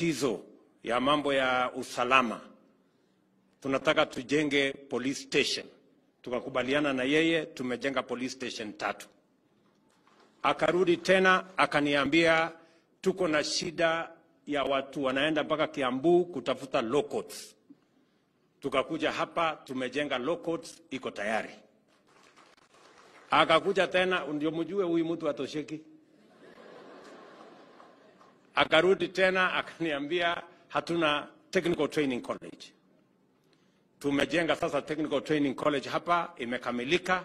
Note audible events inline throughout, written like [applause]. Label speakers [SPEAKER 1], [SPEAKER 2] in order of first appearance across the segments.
[SPEAKER 1] matatizo ya mambo ya usalama, tunataka tujenge police station. Tukakubaliana na yeye, tumejenga police station tatu. Akarudi tena akaniambia tuko na shida ya watu wanaenda mpaka Kiambu kutafuta law courts. Tukakuja hapa tumejenga law courts, iko tayari. Akakuja tena, ndio mjue huyu mtu atosheki. Akarudi tena akaniambia hatuna technical training college. Tumejenga sasa technical training college hapa, imekamilika,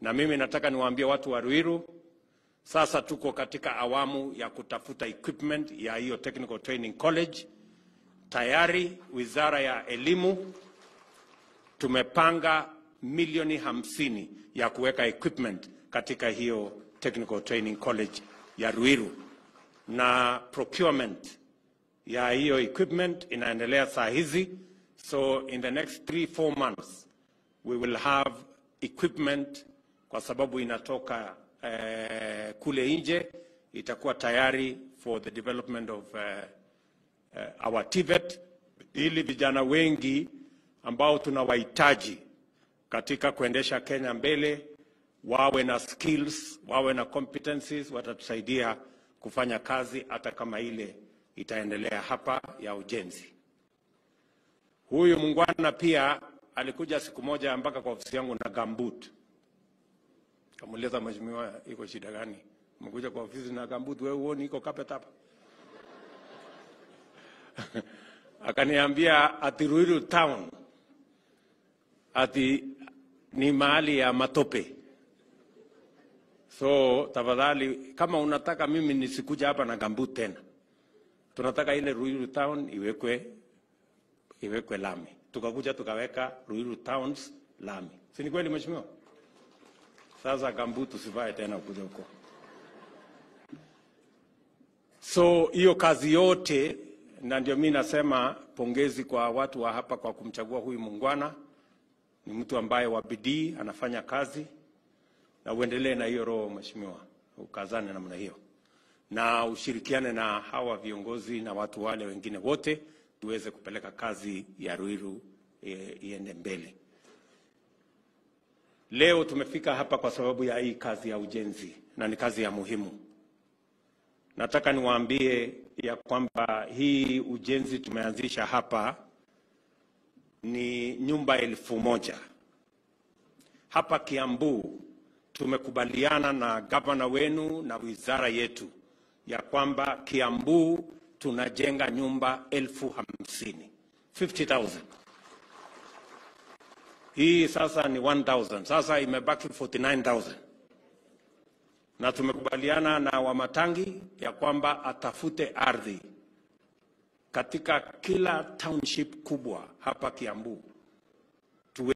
[SPEAKER 1] na mimi nataka niwaambie watu wa Ruiru, sasa tuko katika awamu ya kutafuta equipment ya hiyo technical training college. Tayari wizara ya elimu tumepanga milioni hamsini ya kuweka equipment katika hiyo technical training college ya Ruiru, na procurement ya hiyo equipment inaendelea saa hizi, so in the next three four months we will have equipment, kwa sababu inatoka uh, kule nje, itakuwa tayari for the development of uh, uh, our TVET. Ili vijana wengi ambao tunawahitaji katika kuendesha Kenya mbele wawe na skills, wawe na competencies, watatusaidia kufanya kazi hata kama ile itaendelea hapa ya ujenzi. Huyu mungwana pia alikuja siku moja mpaka kwa ofisi yangu na gambut. Kamuuliza, mheshimiwa, iko shida gani? Mkuja kwa ofisi na gambut, wewe huoni iko carpet hapa? [laughs] akaniambia ati Ruiru town ati ni mahali ya matope. So tafadhali, kama unataka mimi nisikuja hapa na gambut tena, tunataka ile Ruiru town iwekwe iwekwe lami. Tukakuja tukaweka Ruiru towns lami, si ni kweli mheshimiwa? Sasa gambut tusivae tena kuja huko. So hiyo kazi yote na ndio mi nasema pongezi kwa watu wa hapa kwa kumchagua huyu mungwana. Ni mtu ambaye wa bidii anafanya kazi, na uendelee na hiyo roho mheshimiwa, ukazane namna hiyo na ushirikiane na hawa viongozi na watu wale wengine wote, tuweze kupeleka kazi ya Ruiru e, iende mbele. Leo tumefika hapa kwa sababu ya hii kazi ya ujenzi na ni kazi ya muhimu. Nataka niwaambie ya kwamba hii ujenzi tumeanzisha hapa ni nyumba elfu moja hapa Kiambu. Tumekubaliana na gavana wenu na wizara yetu ya kwamba Kiambu tunajenga nyumba elfu hamsini. 50,000. Hii sasa ni 1,000, sasa imebaki 49,000 na tumekubaliana na Wamatangi ya kwamba atafute ardhi katika kila township kubwa hapa Kiambu